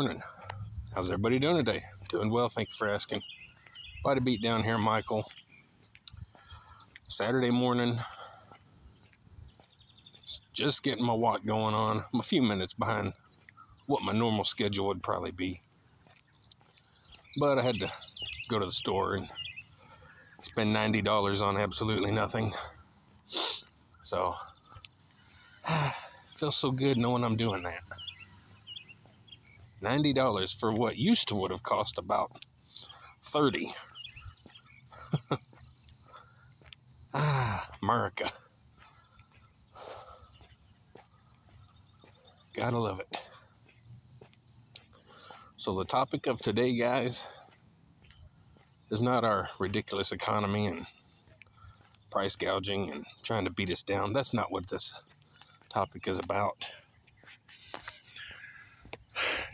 Morning. How's everybody doing today? Doing well, thank you for asking. Body beat down here, Michael. Saturday morning. Just getting my walk going on. I'm a few minutes behind what my normal schedule would probably be. But I had to go to the store and spend $90 on absolutely nothing. So, feels so good knowing I'm doing that. $90 for what used to would have cost about 30. ah, America. Gotta love it. So the topic of today, guys, is not our ridiculous economy and price gouging and trying to beat us down. That's not what this topic is about.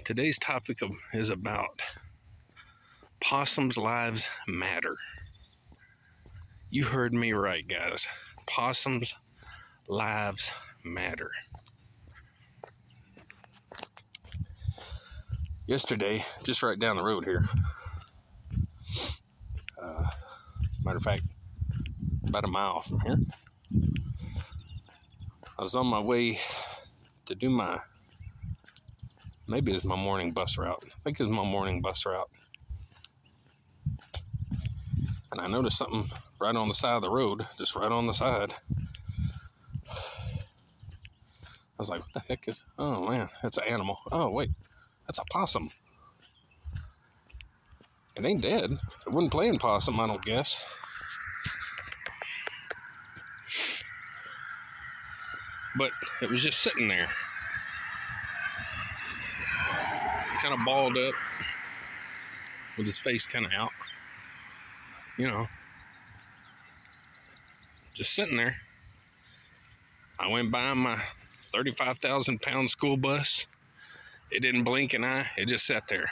Today's topic is about possums' lives matter. You heard me right, guys. Possums' lives matter. Yesterday, just right down the road here, uh, matter of fact, about a mile from here, I was on my way to do my Maybe it's my morning bus route. I think it's my morning bus route. And I noticed something right on the side of the road, just right on the side. I was like, what the heck is, oh man, that's an animal. Oh, wait, that's a possum. It ain't dead. It wasn't playing possum, I don't guess. But it was just sitting there. Kind of balled up with his face kind of out. You know, just sitting there. I went by my 35,000 pound school bus. It didn't blink an eye, it just sat there.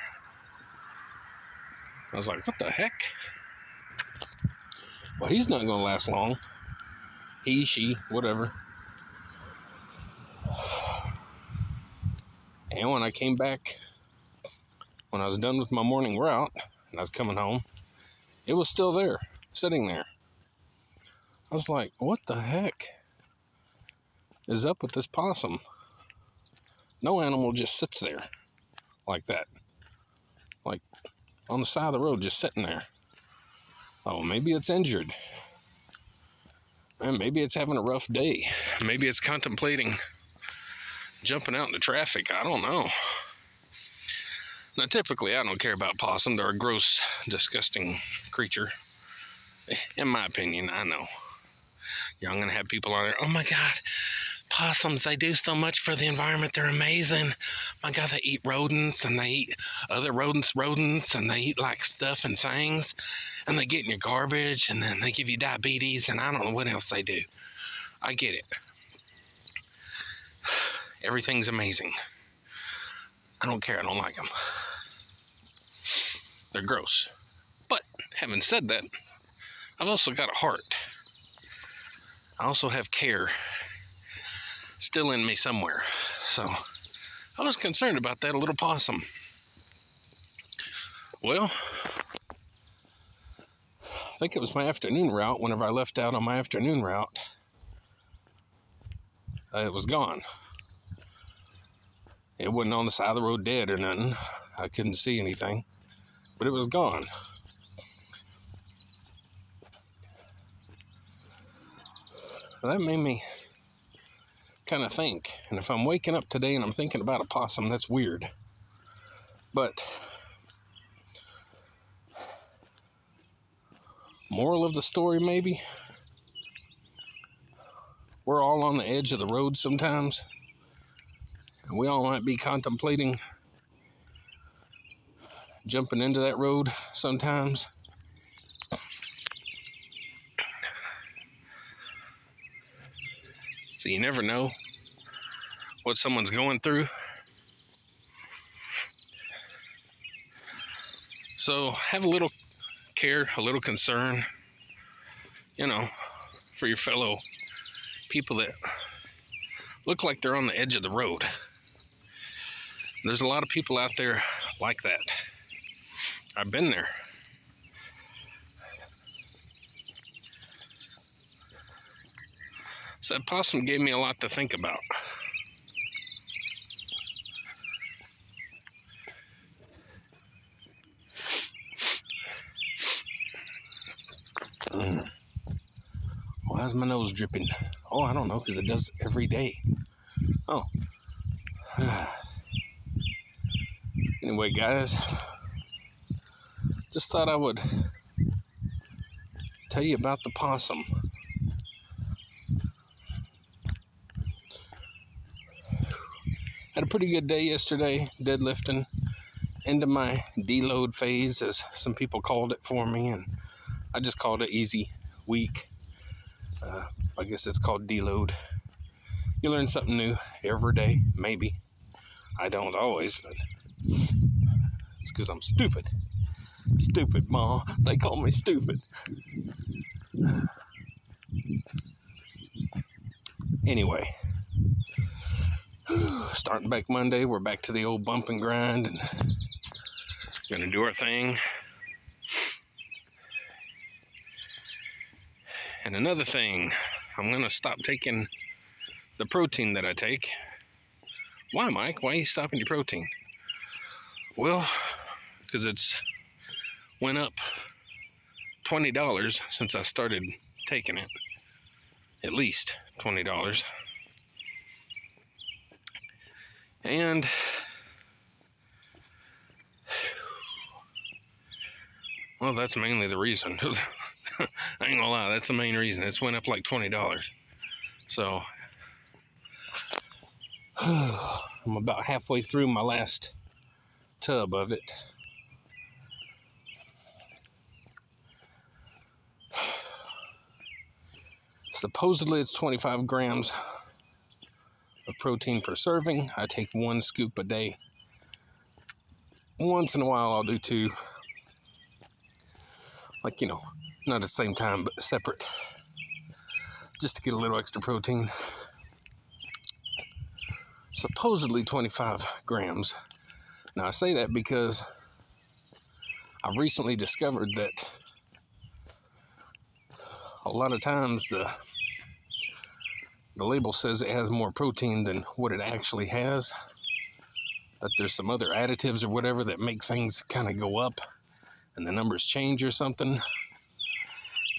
I was like, what the heck? Well, he's not going to last long. He, she, whatever. And when I came back when I was done with my morning route and I was coming home, it was still there, sitting there. I was like, what the heck is up with this possum? No animal just sits there like that. Like on the side of the road, just sitting there. Oh, maybe it's injured. And maybe it's having a rough day. Maybe it's contemplating jumping out into traffic. I don't know. Now, typically, I don't care about possum. They're a gross, disgusting creature. In my opinion, I know. You're going to have people on there, oh my God, possums, they do so much for the environment. They're amazing. My God, they eat rodents and they eat other rodents, rodents, and they eat like stuff and things. And they get in your garbage and then they give you diabetes and I don't know what else they do. I get it. Everything's amazing. I don't care. I don't like them. They're gross. But having said that, I've also got a heart. I also have care still in me somewhere. So I was concerned about that little possum. Well, I think it was my afternoon route. Whenever I left out on my afternoon route, uh, it was gone. It wasn't on the side of the road dead or nothing. I couldn't see anything, but it was gone. That made me kind of think. And if I'm waking up today and I'm thinking about a possum, that's weird. But moral of the story, maybe we're all on the edge of the road sometimes And we all might be contemplating jumping into that road sometimes. So you never know what someone's going through. So have a little care, a little concern, you know, for your fellow people that look like they're on the edge of the road. There's a lot of people out there like that. I've been there. So that possum gave me a lot to think about. Mm. Is my nose dripping? Oh, I don't know, because it does every day. Oh. anyway, guys, just thought I would tell you about the possum. Had a pretty good day yesterday, deadlifting. Into my deload phase, as some people called it for me, and I just called it easy week. Uh, I guess it's called deload. You learn something new every day, maybe. I don't always, but it's because I'm stupid. Stupid, Ma. They call me stupid. Anyway, starting back Monday, we're back to the old bump and grind and gonna do our thing. And another thing, I'm gonna stop taking the protein that I take. Why, Mike? Why are you stopping your protein? Well, because it's went up $20 since I started taking it. At least $20. And well, that's mainly the reason. I ain't gonna lie, that's the main reason. It's went up like $20. So I'm about halfway through my last tub of it. Supposedly it's 25 grams of protein per serving. I take one scoop a day. Once in a while I'll do two. Like, you know, not at the same time, but separate. Just to get a little extra protein. Supposedly 25 grams. Now I say that because I've recently discovered that a lot of times the the label says it has more protein than what it actually has. That there's some other additives or whatever that make things kind of go up and the numbers change or something.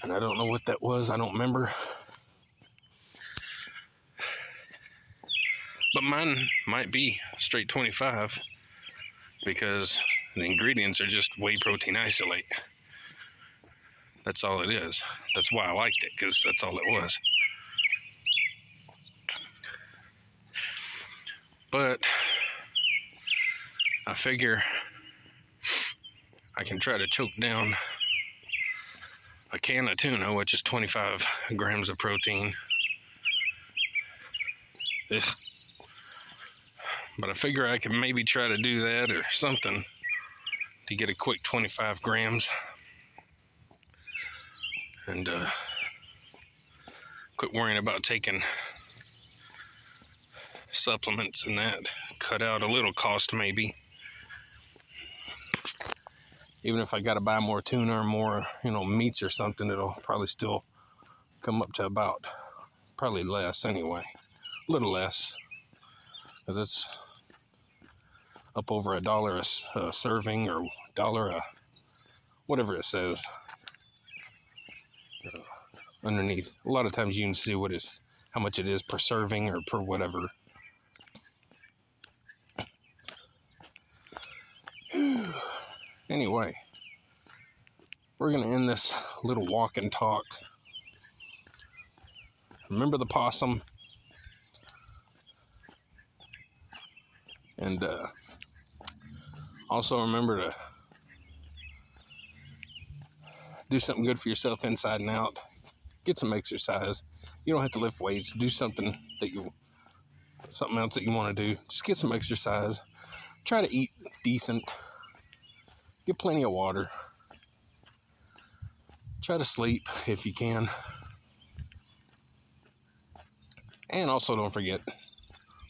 And I don't know what that was, I don't remember. But mine might be straight 25 because the ingredients are just whey protein isolate. That's all it is. That's why I liked it because that's all it was. But I figure I can try to choke down a can of tuna, which is 25 grams of protein. Ugh. But I figure I can maybe try to do that or something to get a quick 25 grams and uh, quit worrying about taking supplements and that. Cut out a little cost maybe. Even if I got to buy more tuna or more you know meats or something it'll probably still come up to about probably less anyway. A little less. It's up over a dollar a, serving or dollar a whatever it says. Underneath. A lot of times you can see what is how much it is per serving or per whatever Anyway, we're going to end this little walk and talk. Remember the possum. And uh, also remember to do something good for yourself inside and out. Get some exercise. You don't have to lift weights. Do something that you, something else that you want to do. Just get some exercise. Try to eat decent. Get plenty of water. Try to sleep if you can. And also, don't forget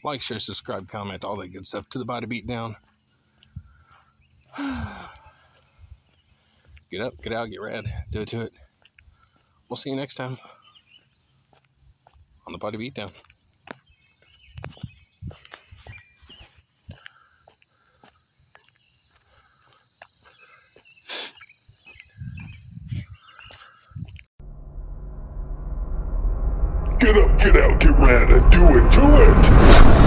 Like, share, subscribe, comment, all that good stuff. To the body beat down. Get up, get out, get rad. Do it to it. We'll see you next time on the body beat down. Rad, and do it do it!